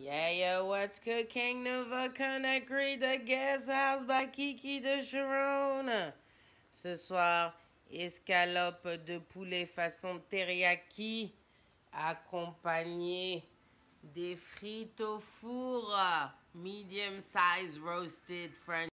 Yeah, yeah, what's cooking? Nouveau Conakry de Guest House by Kiki de Sharon. Ce soir, escalope de poulet façon teriyaki, accompagné des frites au four, medium size roasted French